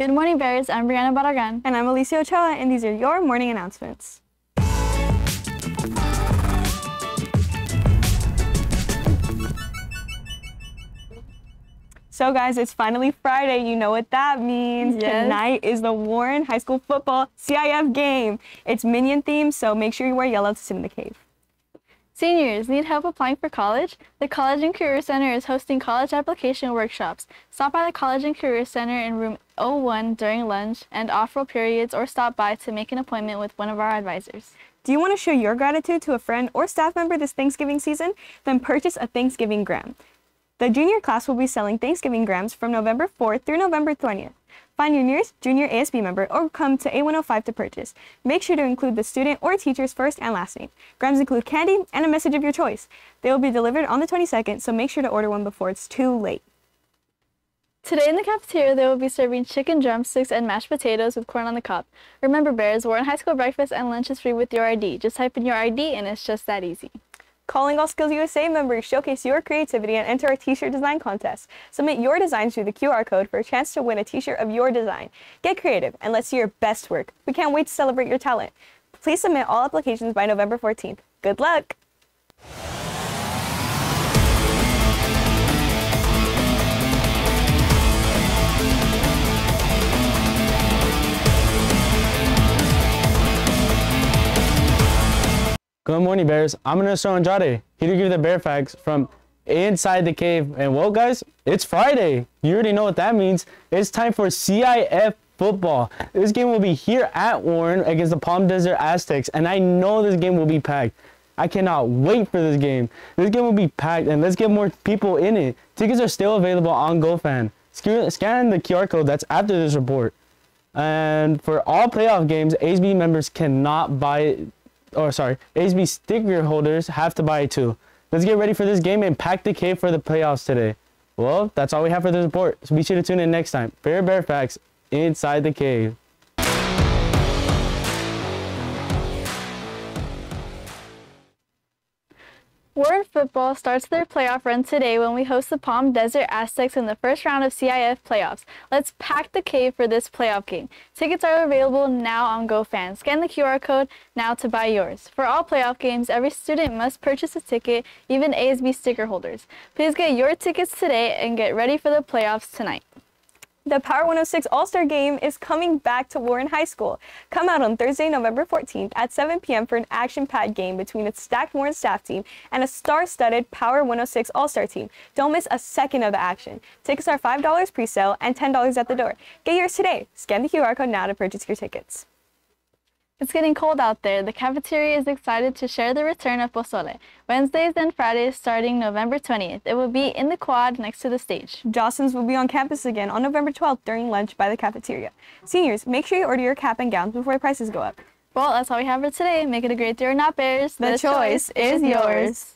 Good morning, Bears. I'm Brianna Barragan. And I'm Alicia Ochoa, and these are your morning announcements. So guys, it's finally Friday. You know what that means. Yes. Tonight is the Warren High School football CIF game. It's Minion themed, so make sure you wear yellow to sit in the cave. Seniors, need help applying for college? The College and Career Center is hosting college application workshops. Stop by the College and Career Center in room 01 during lunch and off-roll periods or stop by to make an appointment with one of our advisors. Do you want to show your gratitude to a friend or staff member this Thanksgiving season? Then purchase a Thanksgiving gram. The junior class will be selling Thanksgiving grams from November 4th through November 20th. Find your nearest junior ASB member or come to A105 to purchase. Make sure to include the student or teacher's first and last name. Grams include candy and a message of your choice. They will be delivered on the 22nd, so make sure to order one before it's too late. Today in the cafeteria, they will be serving chicken drumsticks and mashed potatoes with corn on the cob. Remember, Bears, Warren High School breakfast and lunch is free with your ID. Just type in your ID and it's just that easy. Calling All Skills USA members showcase your creativity and enter our t-shirt design contest. Submit your designs through the QR code for a chance to win a t-shirt of your design. Get creative and let's see your best work. We can't wait to celebrate your talent. Please submit all applications by November 14th. Good luck! Good morning, Bears. I'm Ernesto Andrade, here to give you the Bear facts from inside the cave. And well, guys, it's Friday. You already know what that means. It's time for CIF football. This game will be here at Warren against the Palm Desert Aztecs, and I know this game will be packed. I cannot wait for this game. This game will be packed, and let's get more people in it. Tickets are still available on GoFan. Scan the QR code that's after this report. And for all playoff games, ASB members cannot buy or sorry, ASB sticker holders have to buy too. Let's get ready for this game and pack the cave for the playoffs today. Well, that's all we have for this report. So be sure to tune in next time. Bear Bear Facts inside the cave. Football starts their playoff run today when we host the Palm Desert Aztecs in the first round of CIF playoffs. Let's pack the cave for this playoff game. Tickets are available now on GoFan. Scan the QR code now to buy yours. For all playoff games, every student must purchase a ticket, even ASB sticker holders. Please get your tickets today and get ready for the playoffs tonight. The Power 106 All-Star Game is coming back to Warren High School. Come out on Thursday, November 14th at 7 p.m. for an action-packed game between a stacked Warren staff team and a star-studded Power 106 All-Star team. Don't miss a second of the action. Tickets are $5 pre-sale and $10 at the door. Get yours today. Scan the QR code now to purchase your tickets. It's getting cold out there. The cafeteria is excited to share the return of Pozole. Wednesdays and Fridays starting November 20th. It will be in the quad next to the stage. Jostens will be on campus again on November 12th during lunch by the cafeteria. Seniors, make sure you order your cap and gowns before prices go up. Well, that's all we have for today. Make it a great day or not, Bears. The choice is yours.